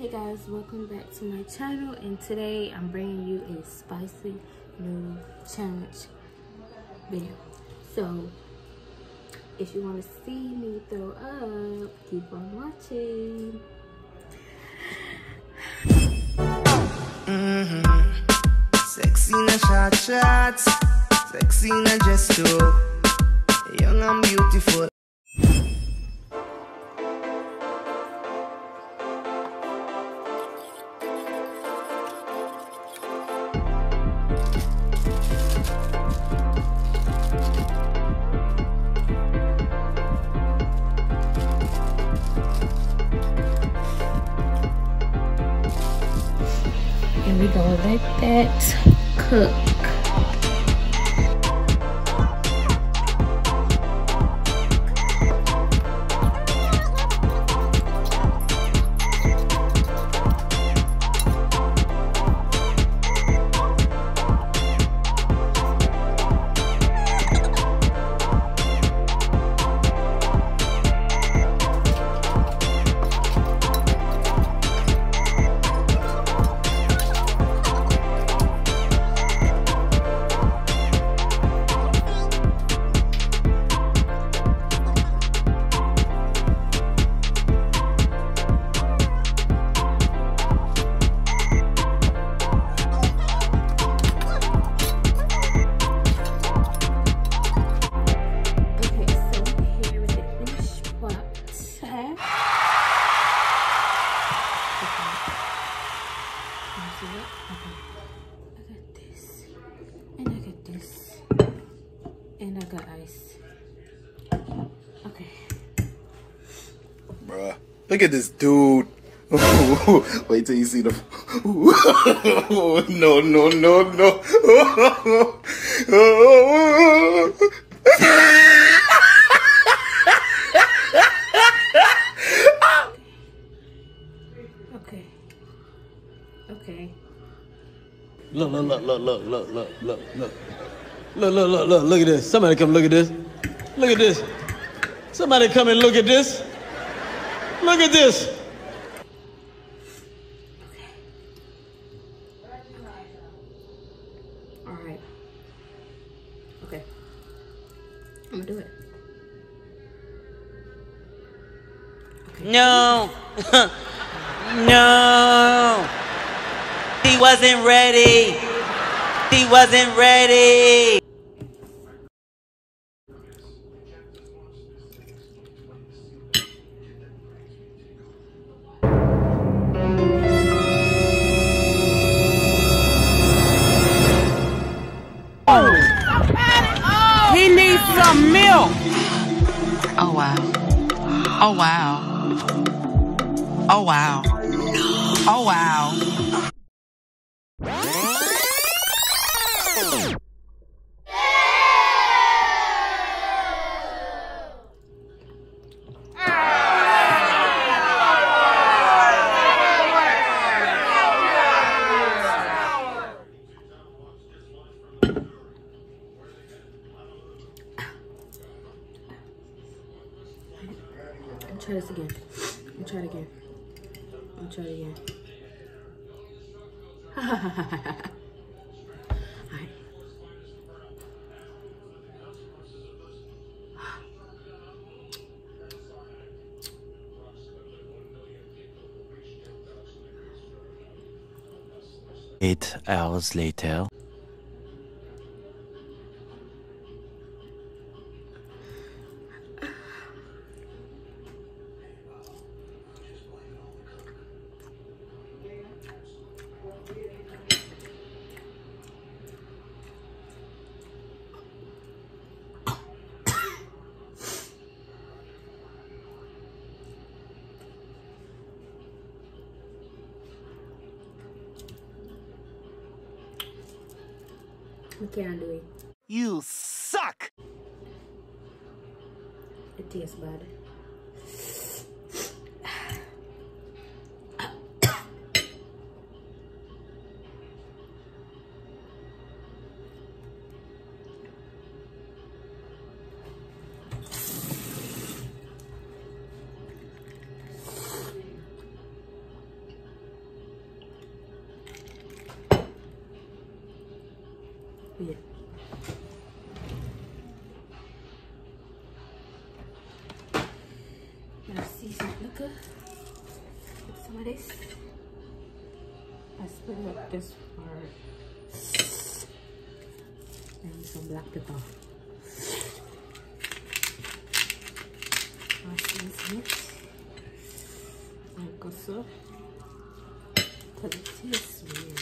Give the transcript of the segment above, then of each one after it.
Hey guys, welcome back to my channel and today I'm bringing you a spicy noodle challenge video. So, if you want to see me throw up, keep on watching. Mm -hmm. Sexy in a short shots, sexy in a gesto, young and beautiful. eggs cook. here. Okay. I got this. And I got this. And I got ice. Okay. Bruh. Look at this dude. Wait till you see the. no, no, no, no. Look, look, look, look, look, look, look, look, look. Look, look, look, look, look at this. Somebody come look at this. Look at this. Somebody come and look at this. Look at this. All right. Okay. I'm gonna do it. Okay. No. no. He wasn't ready. He wasn't ready. He needs some milk. Oh, wow. Oh, wow. Oh, wow. Oh, wow. Try this again. I'll try it again. I'll try it again. Eight hours later. You can't do it. You suck! It tastes bad. Yeah. Now seasoned liquor. Put some of this. I spread up this part. And some black pepper. Now season it. Like so. Because it tastes weird.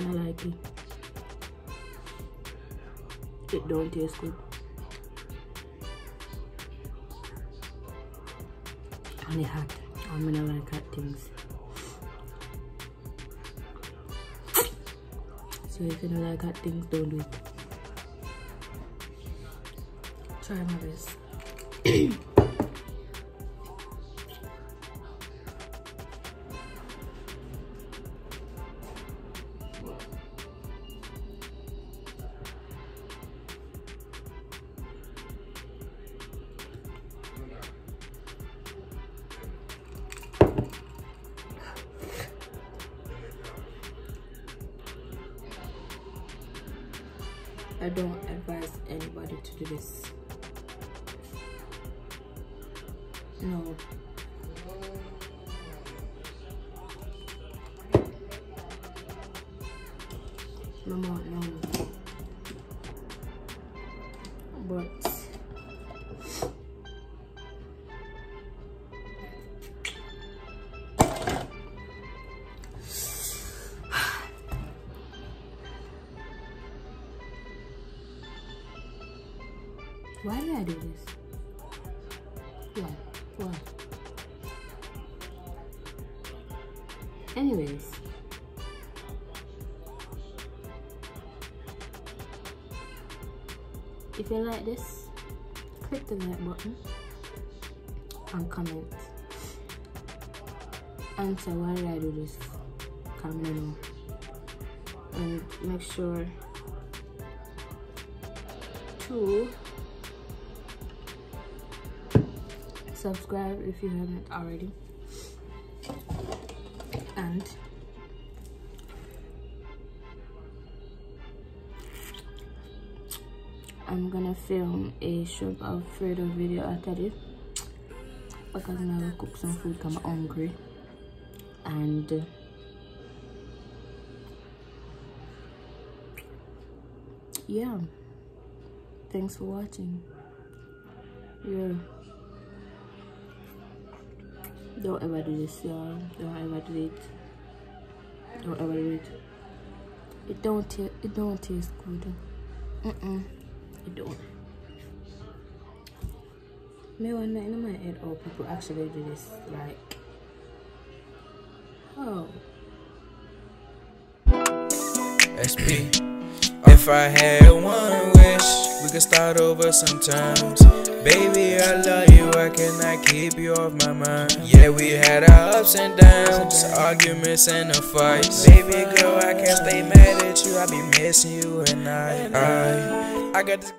I like it, it don't taste good. And it hot. I'm gonna like hot things. So if you don't like hot things, don't do it. Try my best. I don't advise anybody to do this. No. No more, no. But why did I do this? Why? Why? Anyways. If you like this, click the like button and comment. Answer why did I do this? Comment below. And make sure to subscribe if you haven't already. And I'm gonna film a shrimp alfredo video after this because I'm gonna cook some food because I'm hungry. And uh, yeah. Thanks for watching. Yeah don't ever do this y'all don't ever do it. Don't ever do it. It don't it don't taste good. Mm-mm. It don't. Me one night in my head oh people actually do this like oh SP. If I had one wish, could start over sometimes. Baby, I love you, I cannot keep you off my mind. Yeah, we had our ups and downs, arguments and a fights. Baby girl, I can't stay mad at you, I be missing you and I, I, I got this.